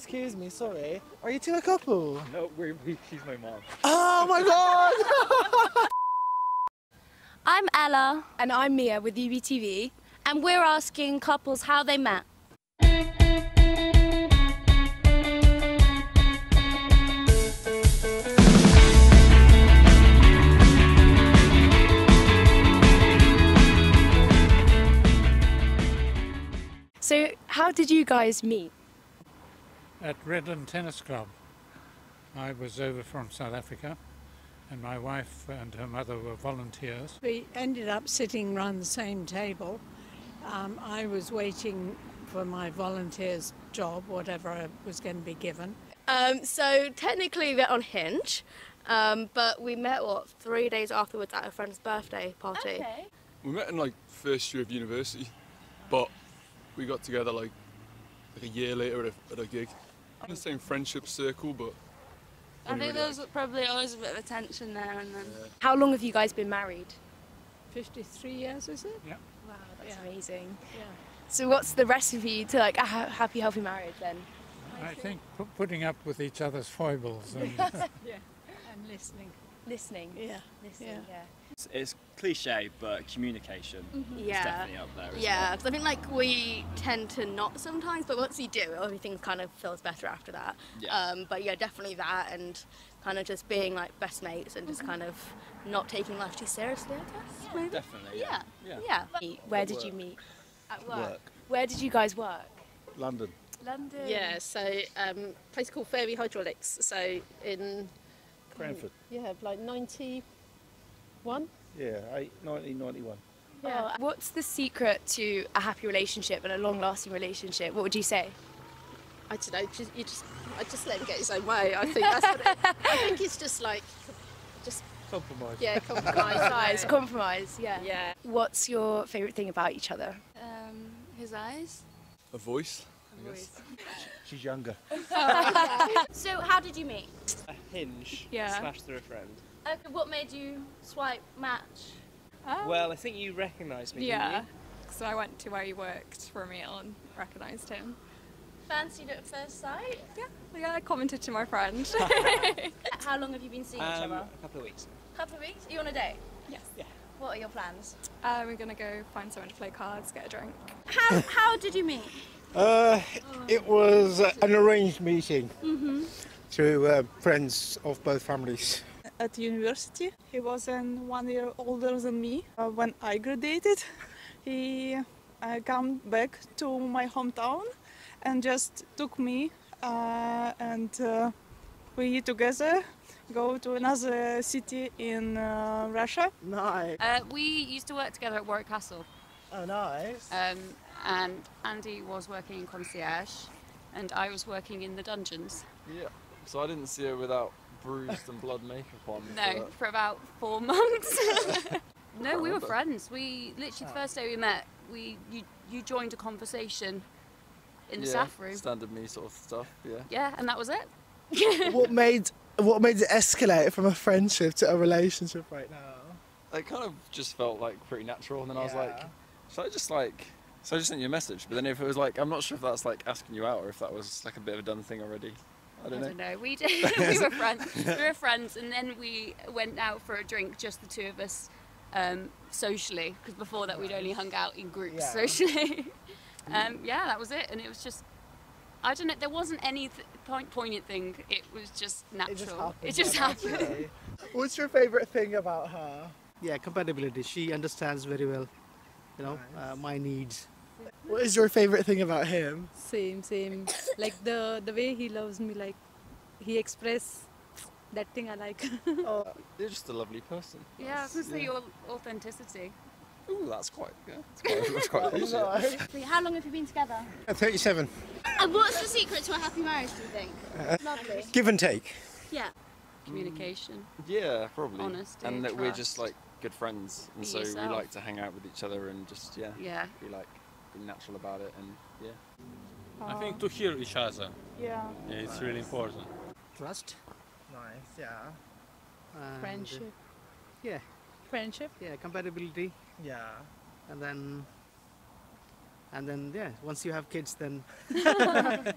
Excuse me, sorry. Are you two a couple? No, we're, we, she's my mom. Oh my god! I'm Ella, And I'm Mia with UBTV. and we're asking couples how they met. So, how did you guys meet? At Redland Tennis Club. I was over from South Africa, and my wife and her mother were volunteers. We ended up sitting round the same table. Um, I was waiting for my volunteer's job, whatever I was going to be given. Um, so technically we're on Hinge, um, but we met what three days afterwards at a friend's birthday party. We met in like first year of university, but we got together like like a year later at a, at a gig. In the same friendship circle, but I think there was probably always a bit of a tension there, and then How long have you guys been married? 53 years, is it? Yeah. Wow, that's Yeah. amazing. Yeah. So, what's the recipe to like a ha- happy, healthy marriage then? I think pu- putting up with each other's foibles and yeah. And listening. Listening. Yeah. Listening, Yeah. yeah. It's, it's cliche, but communication is Yeah. definitely up there. As Yeah, well. 'cause I think like we tend to not sometimes, but once you do, everything kind of feels better after that. Yeah. Um, but yeah, definitely that, and kind of just being like best mates and just kind of not taking life too seriously, I guess. Maybe. Definitely. Yeah. Yeah. Yeah. Where did you meet? At work. Work. Where did you guys work? London. London. Yeah, so um, a place called Fairview Hydraulics. So in Cranford. yeah, like ninety one. Yeah, eight, 1991. Oh, what's the secret to a happy relationship and a long-lasting relationship? What would you say? I don't know. Just, you just, I just let him get his own way. I think that's what it, I think it's just like, just Compromise. yeah, compromise. Compromise. Compromise. Yeah. Yeah. What's your favourite thing about each other? um, his eyes. a voice. I guess. She's younger. So how did you meet? A hinge. Yeah. Smashed through a friend. Okay, what made you swipe match? Well, I think you recognised me. Yeah. So I went to where he worked for a meal and recognised him. Fancied at first sight? Yeah, I commented to my friend. How long have you been seeing each Um, other? a couple of weeks. A couple of weeks. Are you on a date? yes. Yeah. What are your plans? Uh, we're gonna go find someone to play cards, get a drink. How how did you meet? Uh, it was uh, an arranged meeting through uh, friends of both families. at university. He wasn't one year older than me. Uh, when I graduated, he uh, came back to my hometown and just took me uh, and uh, we together go to another city in uh, Russia. Nice. Uh, we used to work together at Warwick Castle, Oh, nice. um, and Andy was working in concierge, and I was working in the dungeons. Yeah. So I didn't see her without bruised and blood makeup on. No, but- for about four months. no, we were friends. We literally the first day we met, we you you joined a conversation in the yeah, staff room. Standard me sort of stuff. Yeah. Yeah, and that was it. what made what made it escalate from a friendship to a relationship right now? It kind of just felt like pretty natural, and then I was like, Yeah. so I just like. So I just sent you a message, but then if it was like, I'm not sure if that's like asking you out or if that was like a bit of a done thing already. I don't know. We did. we were friends. We were friends, and then we went out for a drink, just the two of us, um, socially. Because before that, we'd only hung out in groups Yeah. socially. um, yeah, that was it, and it was just. I don't know. There wasn't any th- point, poignant thing. It was just natural. It just happened. It just happened. What's your favourite thing about her? Yeah, compatibility. She understands very well, you know, Nice. uh, my needs. What is your favourite thing about him? Same, same. like the the way he loves me, like he express that thing I like. Oh, You're just a lovely person. Yeah, I was gonna say your authenticity. Ooh, that's quite. Yeah, that's quite. That's quite appreciated. So how long have you been together? Uh, 37. And what's the secret to a happy marriage? Do you think? Uh, lovely. Give and take. Yeah. Communication. Mm. Yeah, probably. Honesty, and that we're just like good friends, and Be so yourself. we like to hang out with each other and just yeah, Yeah. be like be natural about it, and yeah. I think to hear each other. yeah. It's really important. Trust. nice. Yeah. and, Friendship. Yeah, Friendship. yeah, compatibility. Yeah. And then, and then, yeah, once you have kids, then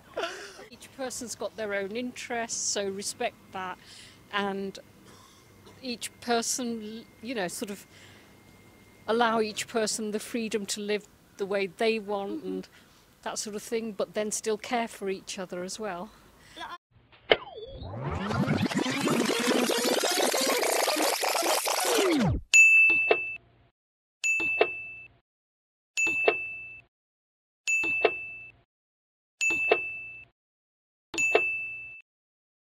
Each person's got their own interests, so respect that, and each person, you know, sort of allow each person the freedom to live the way they want mm-hmm. and that sort of thing, but then still care for each other as well.